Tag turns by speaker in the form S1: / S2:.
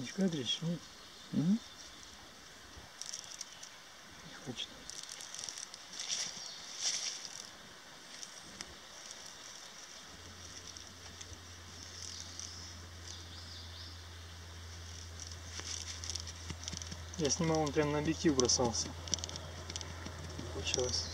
S1: Не кадришь, нет? Не хочет. Я снимал, он прям на объектив бросался. Получилось.